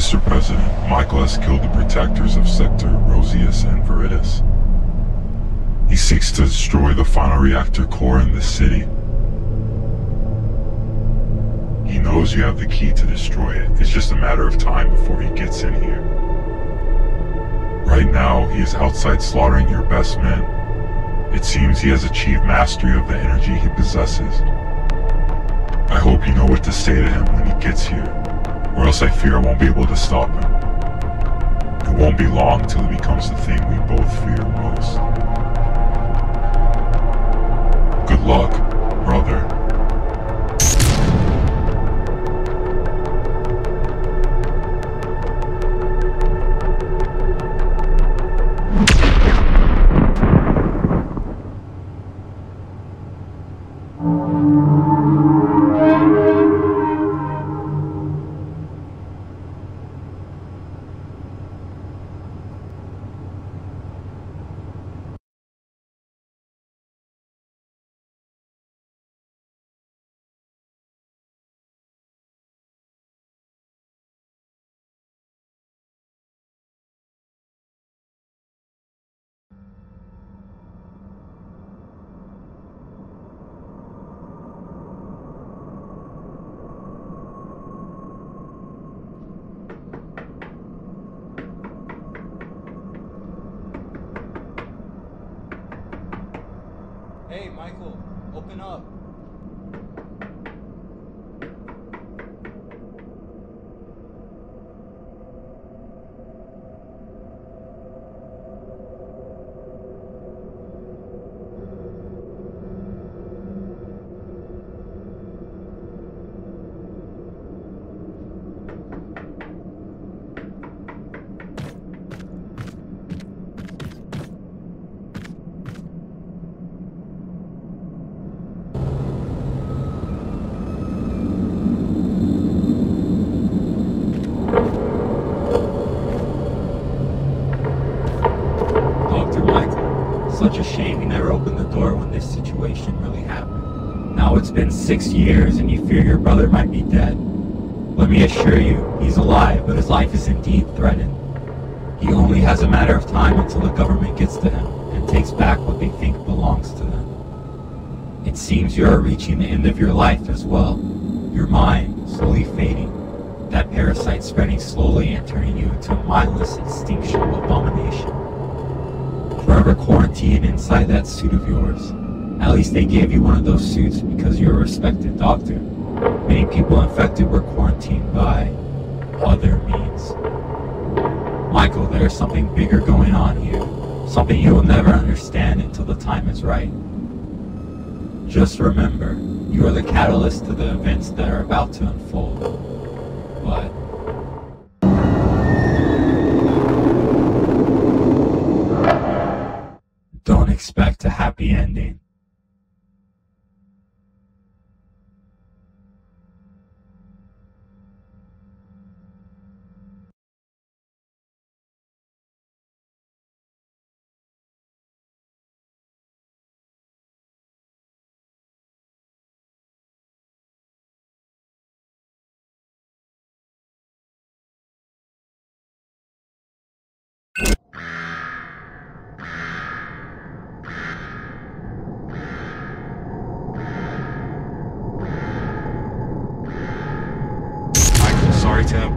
Mr. President, Michael has killed the protectors of Sector Rosius and Veritas. He seeks to destroy the final reactor core in the city. He knows you have the key to destroy it. It's just a matter of time before he gets in here. Right now, he is outside slaughtering your best men. It seems he has achieved mastery of the energy he possesses. I hope you know what to say to him when he gets here, else I fear I won't be able to stop him. It won't be long till he becomes the thing we both fear most. Good luck, Hey, Michael, open up. Dr. Michael, such a shame you never opened the door when this situation really happened. Now it's been six years and you fear your brother might be dead. Let me assure you, he's alive, but his life is indeed threatened. He only has a matter of time until the government gets to him and takes back what they think belongs to them. It seems you are reaching the end of your life as well. Your mind slowly fading. That parasite spreading slowly and turning you into a mindless, instinctual abomination forever quarantined inside that suit of yours. At least they gave you one of those suits because you're a respected doctor. Many people infected were quarantined by other means. Michael, there's something bigger going on here. Something you will never understand until the time is right. Just remember, you are the catalyst to the events that are about to unfold. But don't expect a happy ending.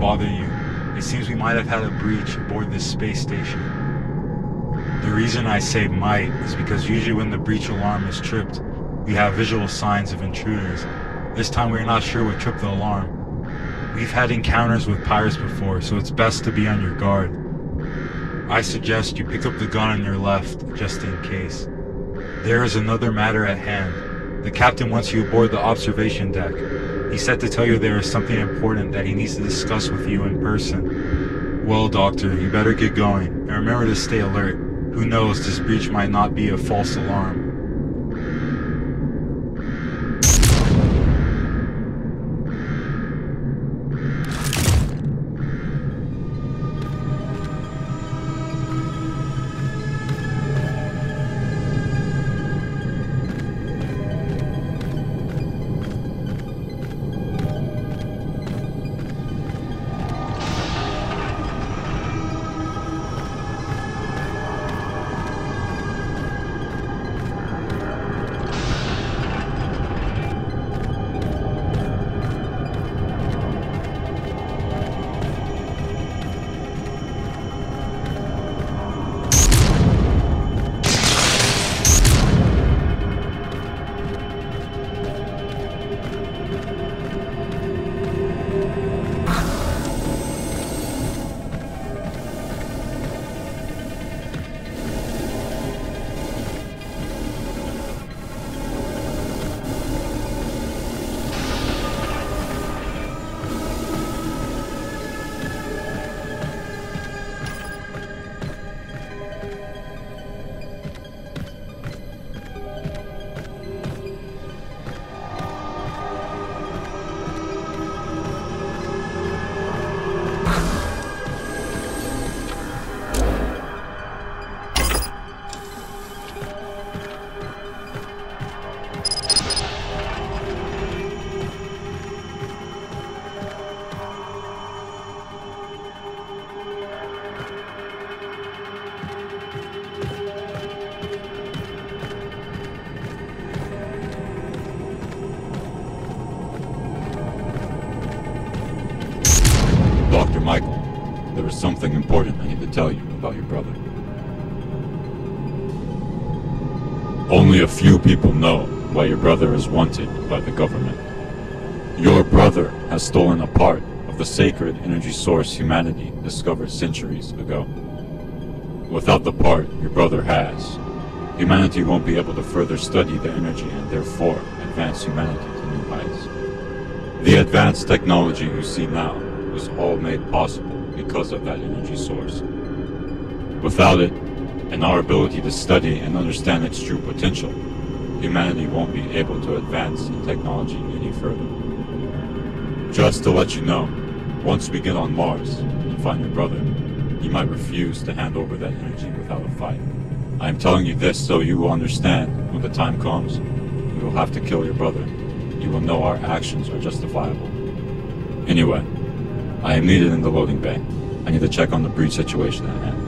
Bothered you. It seems we might have had a breach aboard this space station. The reason I say might is because usually when the breach alarm is tripped, we have visual signs of intruders. This time we're not sure what tripped the alarm. We've had encounters with pirates before, so it's best to be on your guard. I suggest you pick up the gun on your left, just in case. There is another matter at hand. The captain wants you aboard the observation deck. He said to tell you there is something important that he needs to discuss with you in person. Well, Doctor, you better get going, and remember to stay alert. Who knows, this breach might not be a false alarm. Tell you about your brother. Only a few people know why your brother is wanted by the government. Your brother has stolen a part of the sacred energy source humanity discovered centuries ago. Without the part your brother has, humanity won't be able to further study the energy and therefore advance humanity to new heights. The advanced technology you see now was all made possible because of that energy source. Without it, and our ability to study and understand its true potential, humanity won't be able to advance in technology any further. Just to let you know, once we get on Mars and find your brother, he might refuse to hand over that energy without a fight. I am telling you this so you will understand when the time comes, we will have to kill your brother. You will know our actions are justifiable. Anyway, I am needed in the loading bay. I need to check on the breach situation at hand.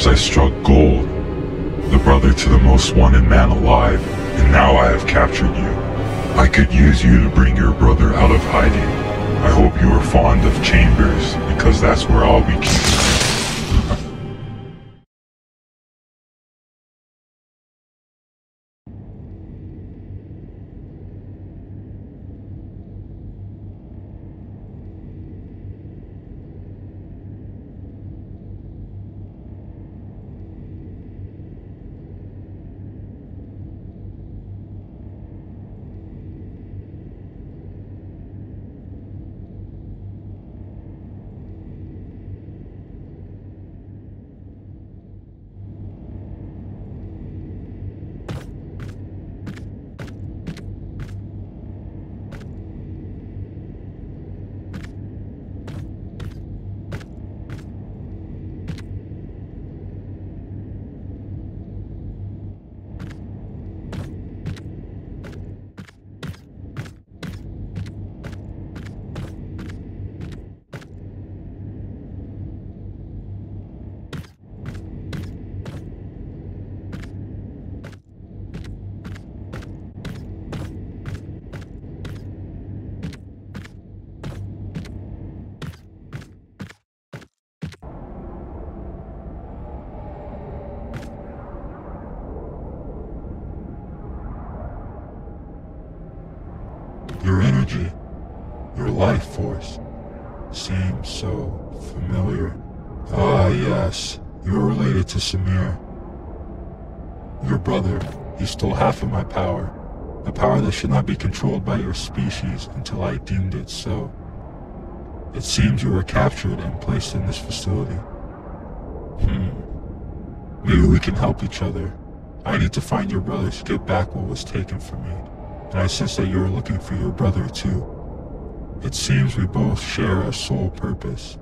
Seems I struck gold. The brother to the most wanted man alive, and now I have captured you. I could use you to bring your brother out of hiding. I hope you are fond of chambers, because that's where I'll be keeping Your energy, your life force, seems so familiar. Ah, yes, you're related to Samir. Your brother, he stole half of my power. A power that should not be controlled by your species until I deemed it so. It seems you were captured and placed in this facility. Hmm. Maybe we can help each other. I need to find your brother to get back what was taken from me. And I sense that you are looking for your brother too. It seems we both share a sole purpose.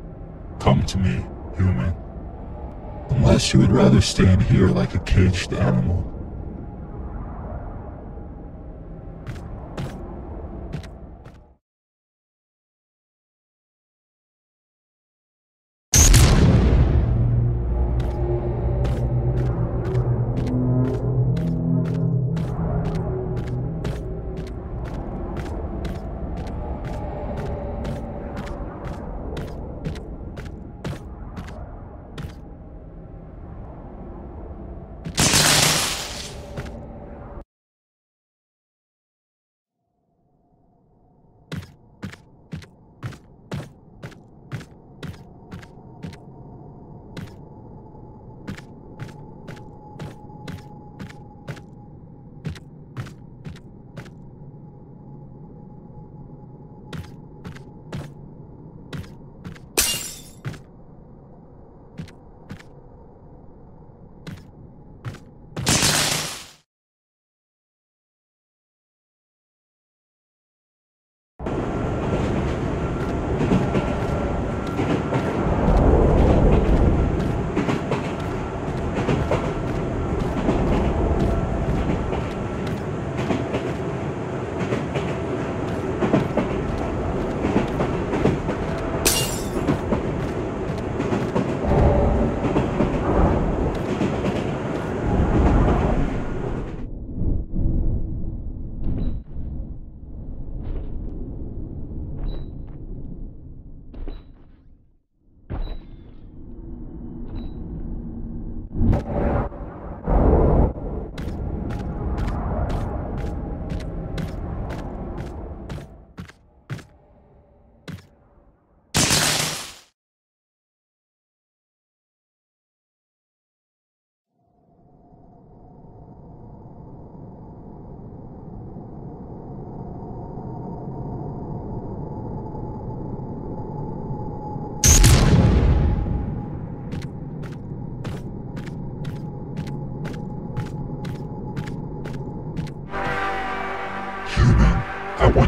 Come to me, human. Unless you would rather stand here like a caged animal.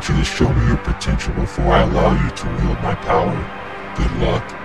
Want you to show me your potential before I allow you to wield my power. Good luck.